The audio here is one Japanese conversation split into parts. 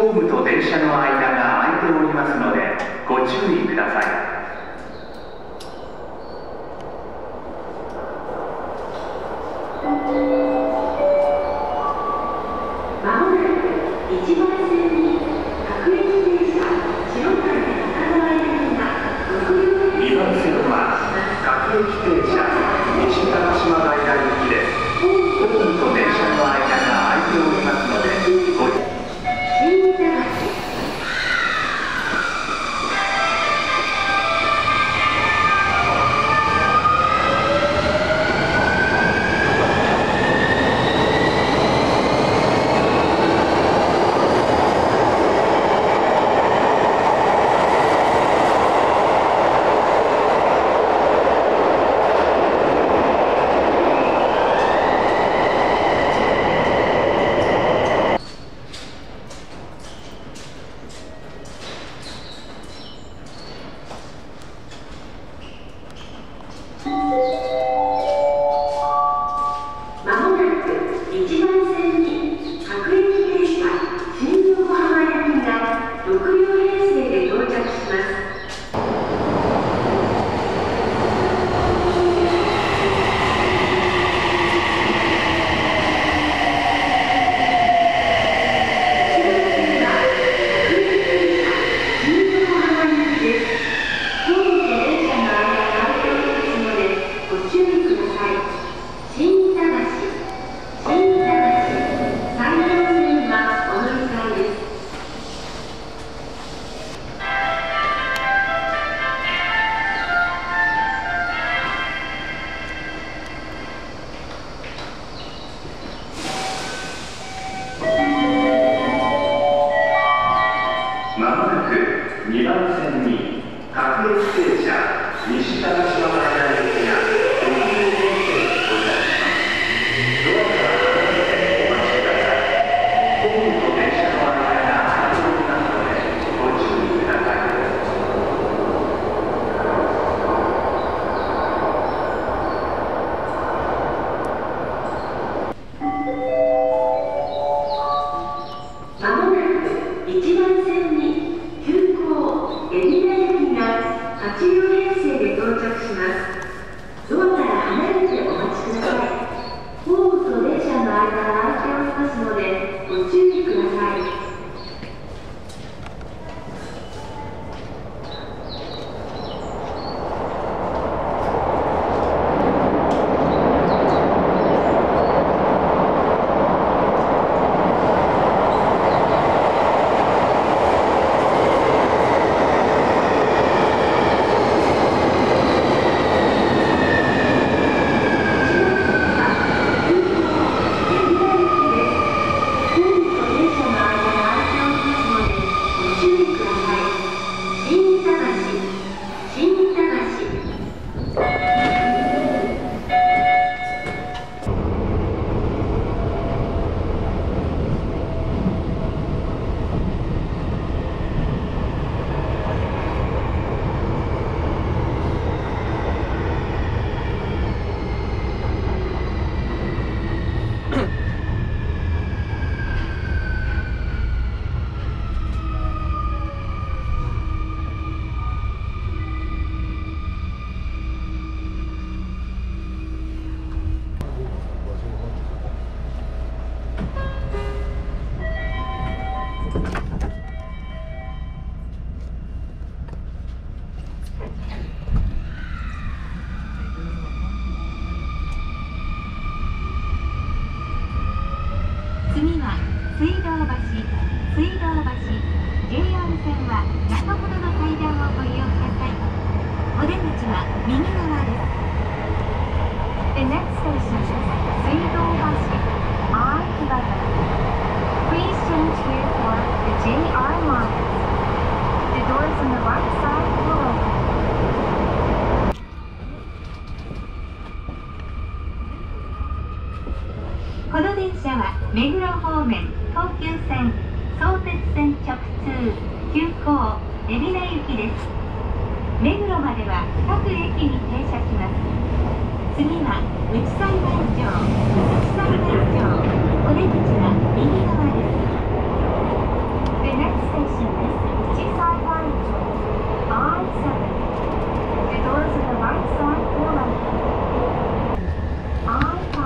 ホームと電車の間が空いておりますのでご注意ください。です目黒までは各駅に停車します次は内幸町内幸町お出口は右側です The next station is 内幸町 I7 The doors on the right side will open I5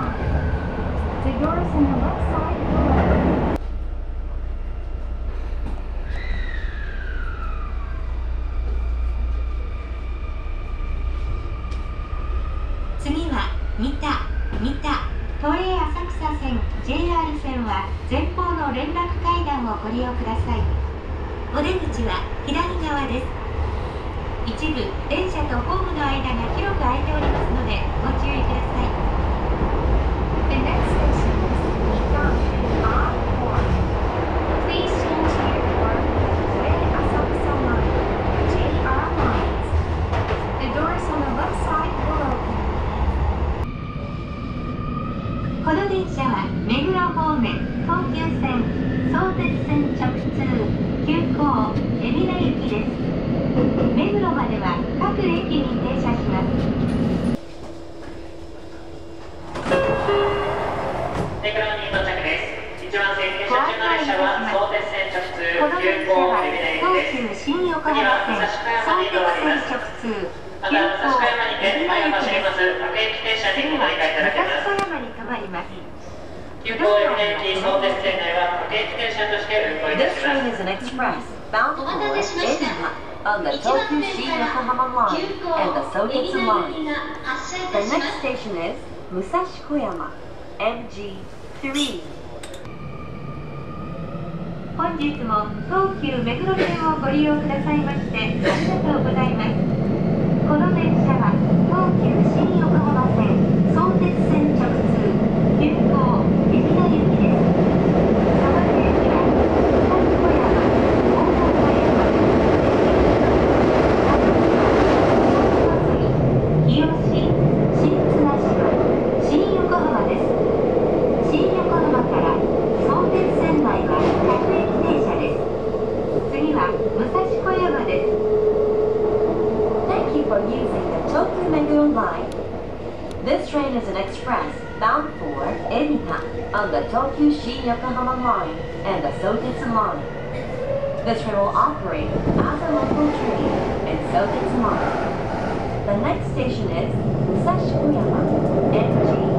The doors on the left side This train。is an express bound for Edinburgh on the Tokyu 線 Shin から Yokohama line and the Sojitsu line. The next station is Musashi Koyama, MG3. 本日も東急目黒線をご利用くださいましてありがとうございますこの電車は東急新横浜線相鉄線直 is an express bound for Ebita on the Tokyo-Shin-Yokohama line and the Sotetsu line. This train will operate as a local train in Sotetsu line. The next station is Musashi Koyama,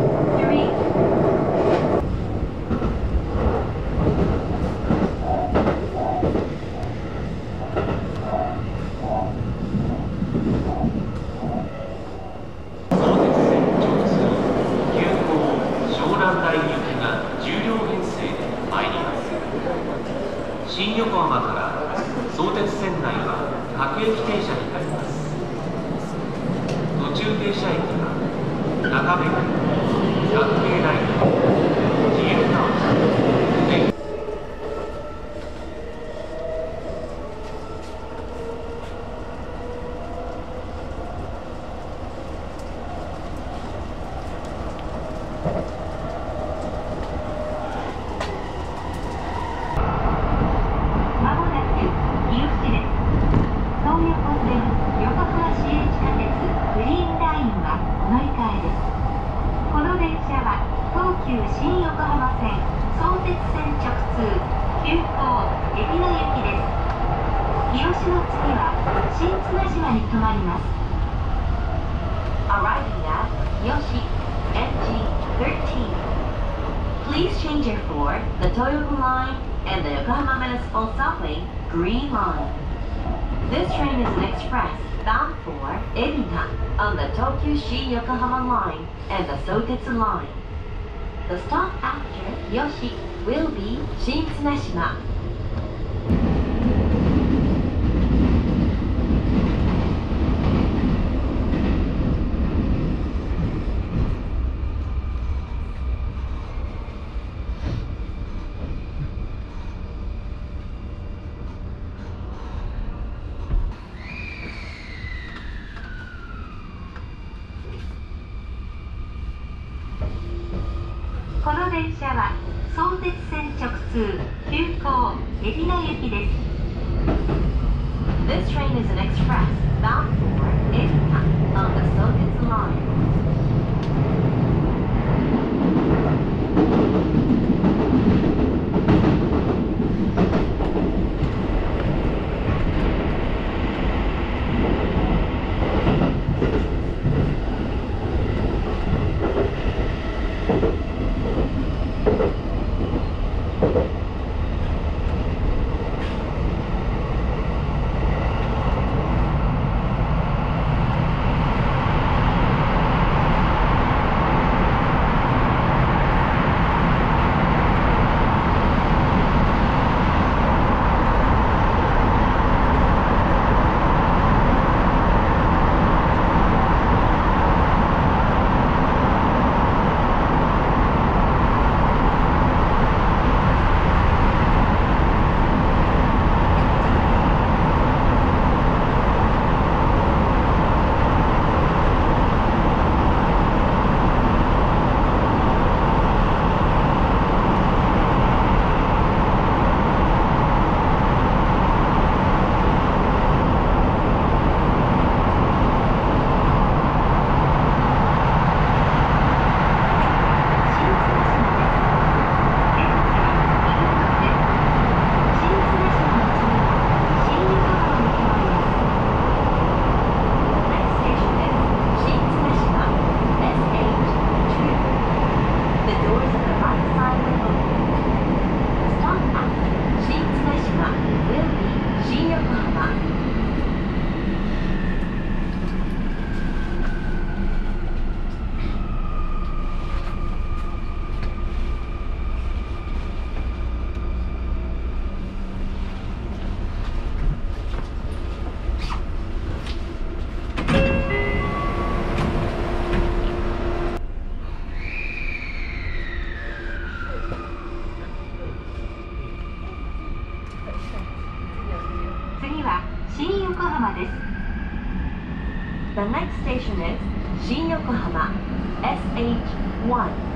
横浜から相鉄線内は各駅停車になります。途中停車駅は中目黒学芸大学新綱島に停まります Arriving at Yoshi, MG13. Please change it for the Toyota line and the Yokohama Municipal Subway Green Line. This train is an express bound for Ebita on the Tokyu Shin Yokohama line and the Sotetsu line. The stop after Yoshi will be Shin Tsunashima. この電車は相鉄線直通急行海老名行きです This train is an express bound for Ebita on the Sotetsu line. 新横浜です The next station is 新横浜 SH1「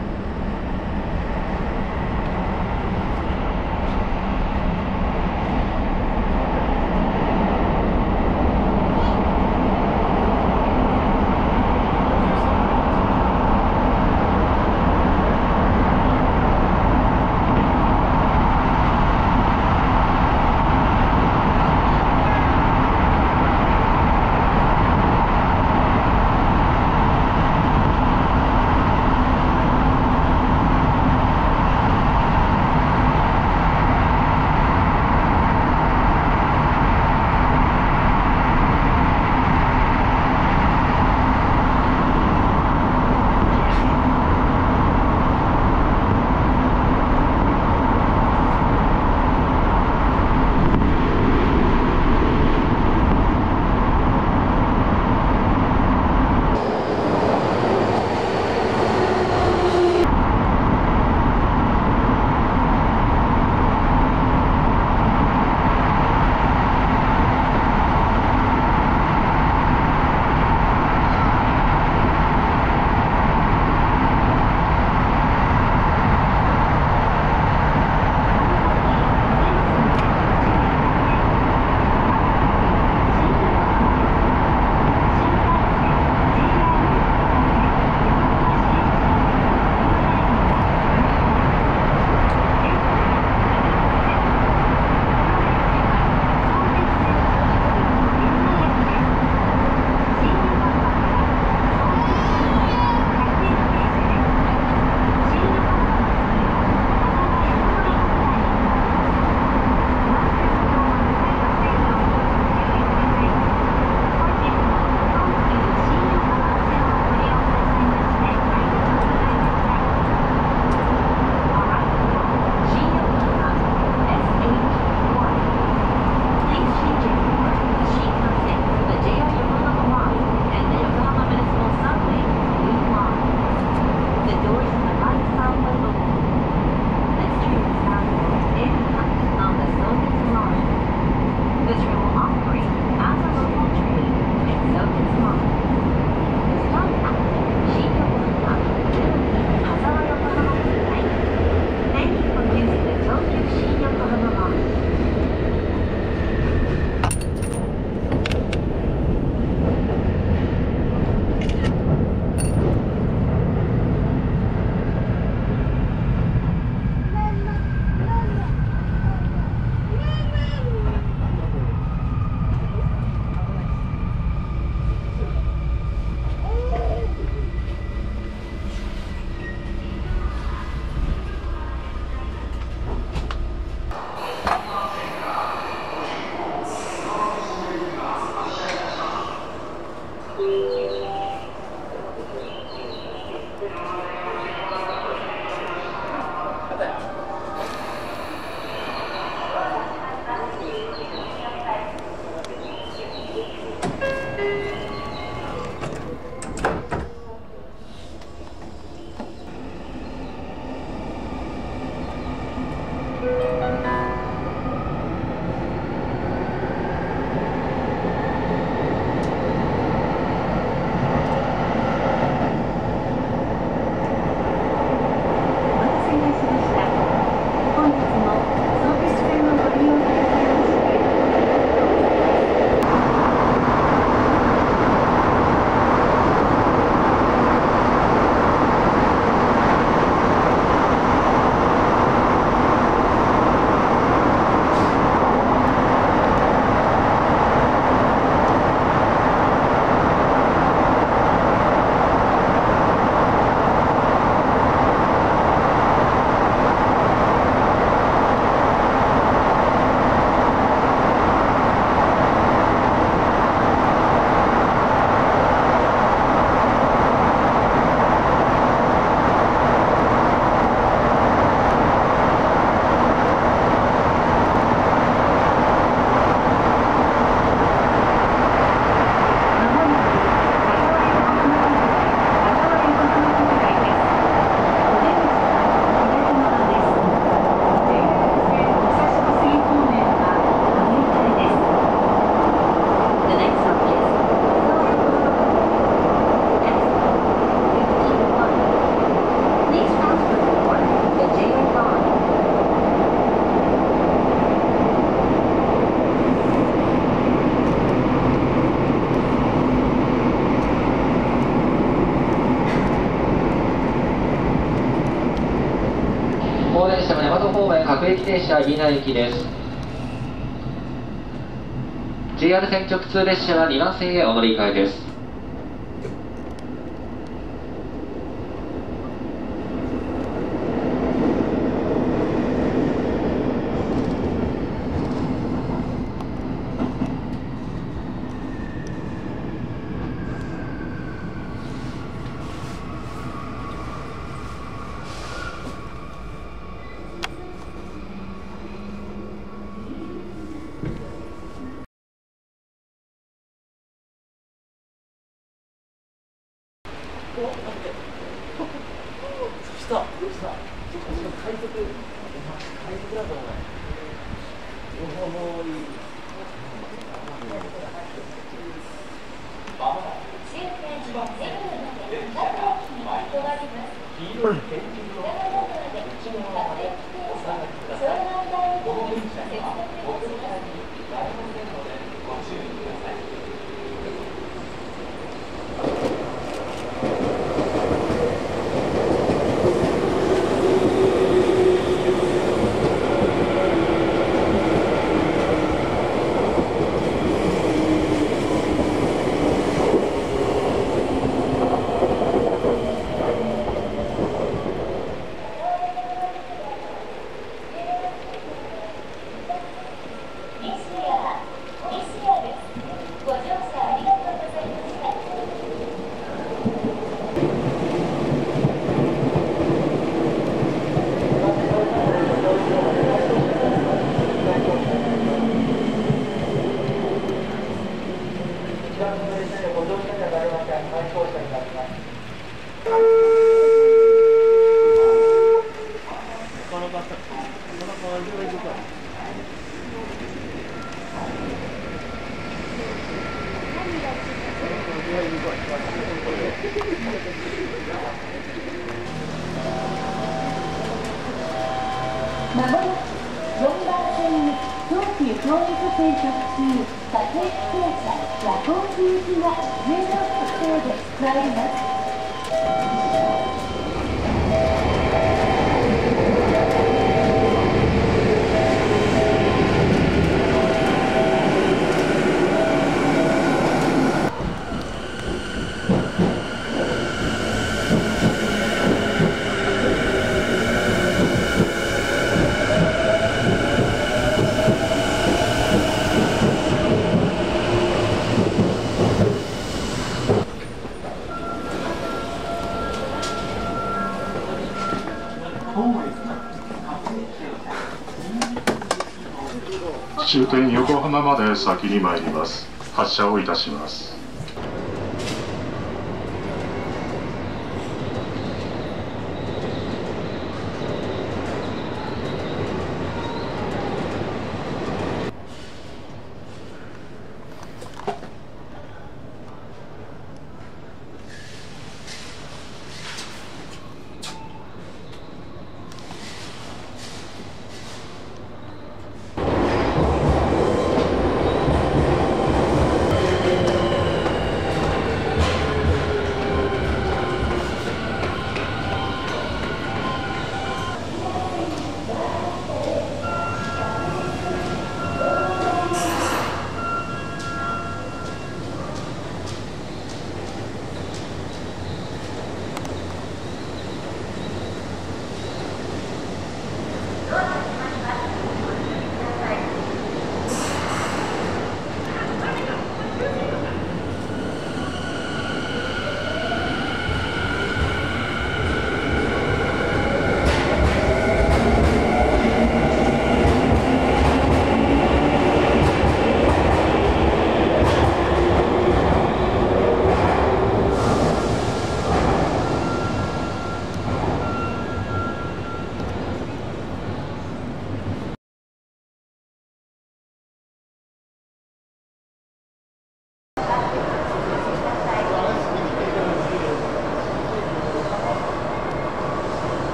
駅停車飯田行きです。JR 線直通列車は2番線へお乗り換えです。黄色い天神の点横浜まで先に参ります。発車をいたします。